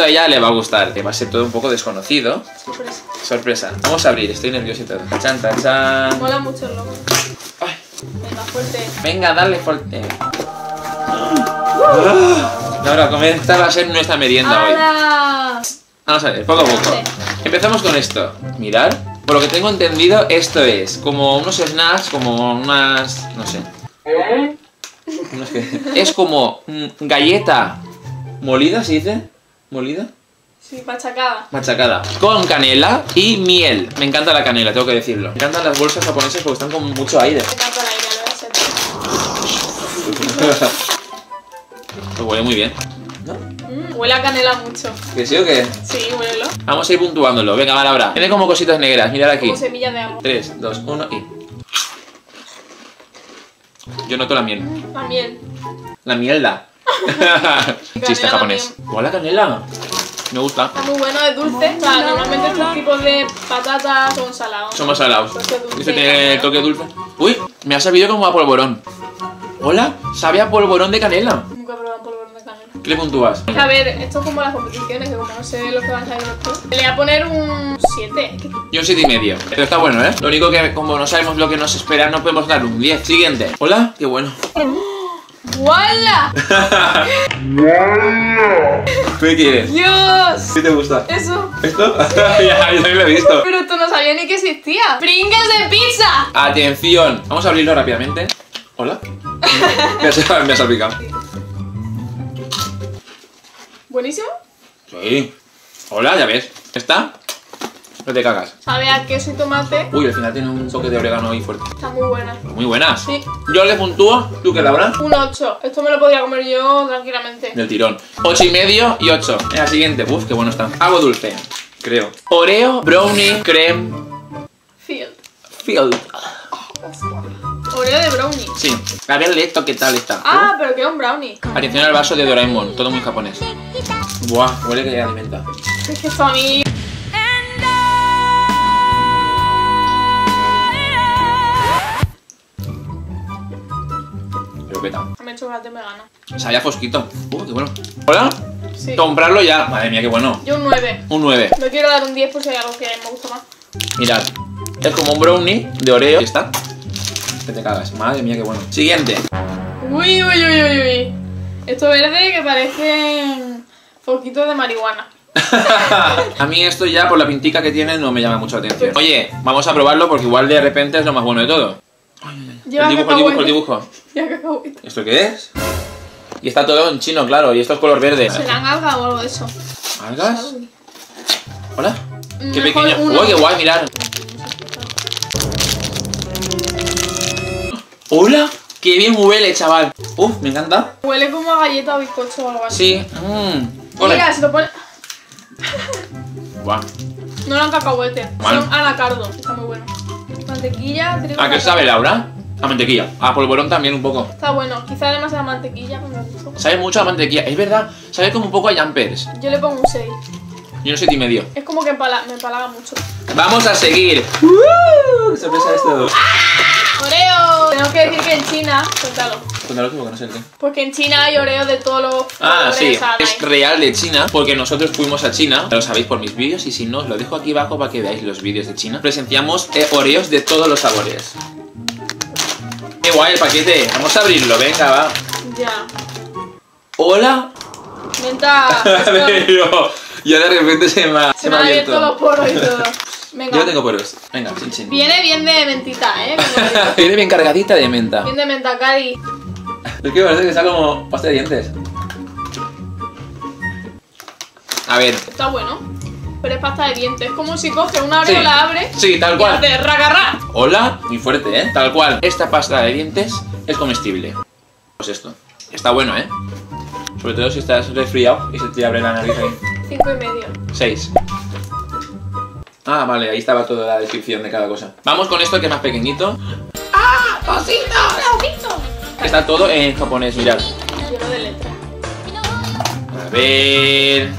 esto a ella le va a gustar. Que va a ser todo un poco desconocido. Sorpresa. Sorpresa. Vamos a abrir, estoy nervioso y todo. Chan, chan, chan. Mola mucho el logo. Ay, Venga, fuerte. venga, dale fuerte. Ahora, comer. Esta va a ser nuestra merienda hoy. ¡Hala! Vamos a ver, poco a poco. Empezamos con esto. Mirar. Por lo que tengo entendido, esto es como unos snacks, como unas. no sé. Que- Es como mm, galleta molida, ¿se dice? ¿Molida? Sí, machacada. Machacada. Con canela y miel. Me encanta la canela, tengo que decirlo. Me encantan las bolsas japonesas porque están con mucho aire. Me encanta el aire, lo voy a hacer. Pues huele muy bien. ¿No? Mm, huele a canela mucho. ¿Que sí o qué? Sí, huélelo. Vamos a ir puntuándolo. Venga, vale, ahora. Tiene como cositas negras, mirad aquí. Como semilla de agua. 3, 2, 1 y. Yo noto la miel. La miel. La mierda. Chiste Canela japonés. Hola, canela. Me gusta. Está muy bueno, es dulce. O sea, normalmente estos tipos de patatas son salados. Son más salados. Toque dulce, Este tiene canela. toque dulce. Uy, me ha sabido como a polvorón. Hola, sabe a polvorón de canela. Nunca he probado polvorón de canela. ¿Qué le puntúas? A ver, esto es como las competiciones, que como no sé lo que van a salir después. Le voy a poner un 7. Yo un 7 y medio. Pero está bueno, ¿eh? Lo único que como no sabemos lo que nos espera, no podemos dar un 10. Siguiente. Hola, qué bueno. ¡Wala! ¿Tú qué quieres? ¡Dios! ¿Qué te gusta? Eso. ¿Esto? ya, yo también lo he visto. Pero esto no sabía ni que existía. ¡Pringles de pizza! Atención. Vamos a abrirlo rápidamente. Hola. me has salpicado. Buenísimo. Sí. Hola, ya ves. ¿Está? No te cagas. Sabe a queso y tomate. Uy, al final tiene un toque de orégano ahí fuerte. Está muy buena. Muy buenas. Sí. Yo le puntúo. ¿Tú qué, Laura? Un 8. Esto me lo podría comer yo tranquilamente. Del tirón. 8 y medio y 8. La siguiente. Uf, qué bueno está. Algo dulce. Creo. Oreo, brownie, creme, Field. field. Oreo de brownie. Sí. A verle esto qué tal está. Ah, pero que es un brownie. Atención al vaso de Doraemon. Todo muy japonés. Buah, huele que alimenta. Es que esto a mí. Me he hecho chocolate me gana. Sabía fosquito. Uh, qué bueno. ¿Hola? Sí. Comprarlo ya. Madre mía, qué bueno. Yo un 9. Un 9. No quiero dar un 10 por si hay algo que me gusta más. Mirad. Es como un brownie de Oreo. Ahí está. Que te cagas. Madre mía, qué bueno. Siguiente. Uy, uy, uy, uy, uy. Esto verde que parecen foquitos de marihuana. a mí esto ya por la pintica que tiene no me llama mucho la atención. Oye, vamos a probarlo porque igual de repente es lo más bueno de todo. Lleva el dibujo, el dibujo, el dibujo. ¿Esto qué es? Y está todo en chino, claro, y esto es color verde. ¿Serán algas o algo de eso? ¿Algas? Hola. Qué Mejor pequeño. Uy, qué guay, mirad. Hola. Qué bien huele, chaval. Uf, me encanta. Huele como a galleta o bizcocho o algo así. Sí. Ole. Mira, se lo pone. Guau. No eran cacahuete, son anacardo. Está muy bueno. Mantequilla, trigo. ¿A qué cacao. sabe, Laura? A mantequilla. A polvorón también un poco. Está bueno, quizá demasiada mantequilla, pero me gustó. Sabe mucho a mantequilla. Es verdad, sabe como un poco a jumpers. Yo le pongo un 6. Yo no sé y medio. Es como que empala- me empalaga mucho. Vamos a seguir. ¡Uh! Sorpresa esto. ¡Oreo! Tengo que decir que en China. Cuéntalo. Cuéntalo tú porque no sé el qué. Porque en China hay Oreo de todos los. Ah, sí, es real de China, porque nosotros fuimos a China, ya lo sabéis por mis vídeos, y si no, os lo dejo aquí abajo para que veáis los vídeos de China. Presenciamos eh, Oreos de todos los sabores. Qué guay el paquete, vamos a abrirlo, venga, va. Ya. Hola. Menta. ya de repente se me ha, Se me han abierto los poros y todo. Venga. Yo tengo poros. Venga, chin chin. Viene bien de mentita, ¿eh? Viene bien cargadita de menta. bien de menta, Cari. Es que parece que está como pasta de dientes. A ver. Está bueno. Pero es pasta de dientes. Es como si coge una Sí. Oreo, la abre Sí, tal y cual. hace ragarra. Hola, muy fuerte, ¿eh? Tal cual. Esta pasta de dientes es comestible. Pues esto. Está bueno, ¿eh? Sobre todo si estás resfriado y se te abre la nariz ahí. Cinco y medio. 6. Ah, vale, ahí estaba toda la descripción de cada cosa. Vamos con esto que es más pequeñito. ¡Ah! ¡Cositas! Está todo en japonés, mirad. Lleno de letra. A ver.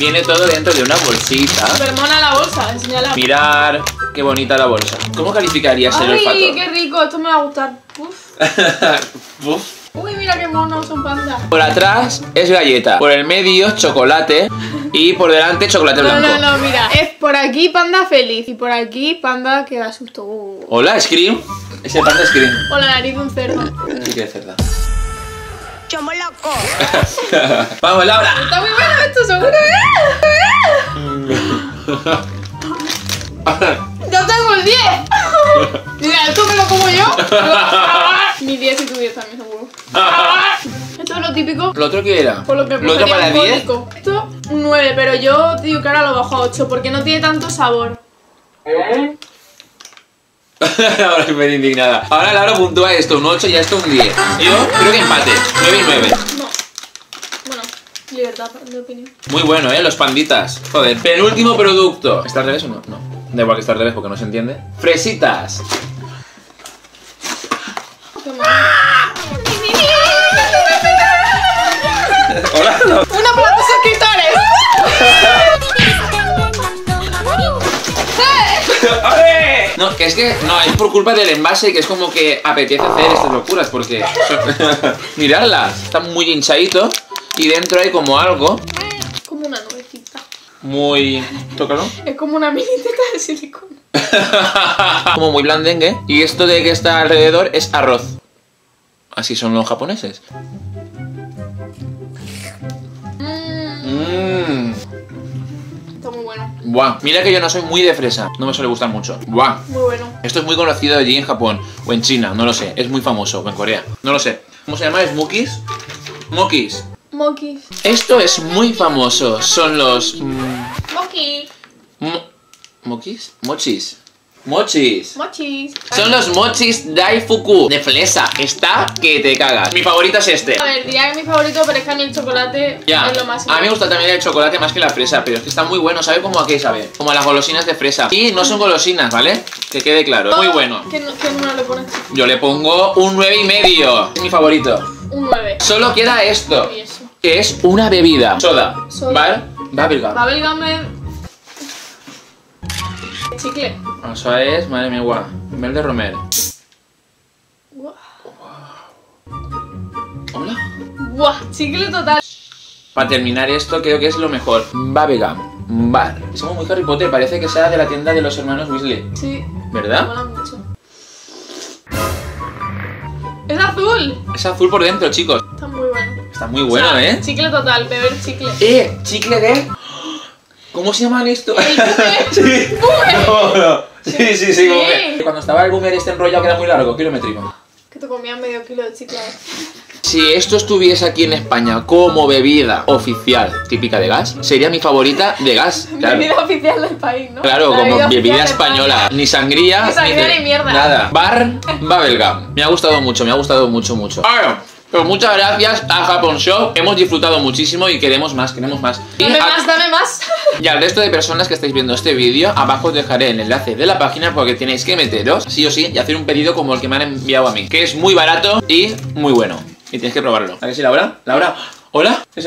Viene todo dentro de una bolsita. Super mona la bolsa, enséñala. Mirar qué bonita la bolsa. ¿Cómo calificarías el Ay, olfato? qué rico, esto me va a gustar. Uf. Uf. Uy, mira qué monos son pandas. Por atrás es galleta, por el medio chocolate y por delante chocolate No, blanco. no, no, mira. Es por aquí panda feliz y por aquí panda que da susto. Uh. Hola, Scream. Es el panda Scream. O la nariz de un cerdo. Que es cerda. Chomo loco. Vamos, Laura. Está muy bueno esto, seguro. ¡Yo tengo el 10! Mira, esto me lo como yo. Mi 10 y tu 10 también, seguro. Esto es lo típico. ¿Lo otro qué era? Por lo que ¿Lo otro prefería para un 10? código. Esto, un 9, pero yo digo que ahora lo bajo a 8 porque no tiene tanto sabor. Ahora me indignada. Ahora Laura puntúa esto, un 8 y esto un 10. Yo creo que empate, 9 y 9. No. Bueno, libertad de opinión. Muy bueno, ¿eh? Los panditas. Joder. Penúltimo producto. ¿Está al revés o no? No. Da igual que está al revés porque no se entiende. Fresitas. Hola. ¡Una para suscriptores! No, que es que no, es por culpa del envase que es como que apetece hacer estas locuras porque miradlas, está muy hinchadito y dentro hay como algo Como una nubecita. muy tócalo. Es como una mini teta de silicona. como muy blandengue y esto de que está alrededor es arroz. Así son los japoneses. Mmm, Buah, mira que yo no soy muy de fresa, no me suele gustar mucho. Buah. Muy bueno. Esto es muy conocido allí en Japón o en China, no lo sé. Es muy famoso, o en Corea, no lo sé. ¿Cómo se llama? ¿Smokies? Mokis. Mokis. Esto es muy famoso. Son los. mm, Moki. mo- ¿Mokis? Mochis. Mochis. Mochis. Son los mochis Daifuku de fresa. Está que te cagas. Mi favorito es este. A ver, diría que mi favorito, pero es que a mí el chocolate Ya, es lo máximo. a mí me gusta también el chocolate más que la fresa, pero es que está muy bueno, ¿sabe cómo a qué sabe? Como a las golosinas de fresa. Y no son golosinas, ¿vale? Que quede claro, muy bueno. ¿Qué, qué número le pones? Yo le pongo un 9 y medio. Es mi favorito. Un 9. Solo queda esto, Y eso. que es una bebida. Soda. Soda. ¿Vale? Bubblegum. Bubblegum es... Chicle. Eso es, madre mía, guau. Mel de Romer. Hola. Buah, chicle total. Para terminar esto, creo que es lo mejor. Bubblegum. Bar. Es como muy Harry Potter, parece que sea de la tienda de los hermanos Weasley. Sí. ¿Verdad? Mola mucho. Es azul. Es azul por dentro, chicos. Está muy bueno. Está muy bueno, O sea, ¿eh? Chicle total, beber chicle. ¡Eh! Chicle de... ¿Cómo se llaman esto? El sí. No, no. Sí, sí, sí, Sí. boomer. Cuando estaba el boomer este enrollado que era muy largo, kilométrico. Que te comían medio kilo de chicle. Si esto estuviese aquí en España como bebida oficial típica de gas, sería mi favorita de gas. Claro, Bebida oficial del país, ¿no? Claro, La como oficial bebida de española. España. Ni sangría. Ni sangría ni mierda. Nada. Bar Bubblegum. Me ha gustado mucho, me ha gustado mucho, mucho. Bueno, pues muchas gracias a Japón Shop. Hemos disfrutado muchísimo y queremos más, queremos más. Y Dame a- más, dame más. Y al resto de personas que estáis viendo este vídeo, abajo os dejaré el enlace de la página porque tenéis que meteros, sí o sí, y hacer un pedido como el que me han enviado a mí, que es muy barato y muy bueno. Y tienes que probarlo. ¿A que sí, Laura? ¿Laura? ¿Hola? ¿Es el-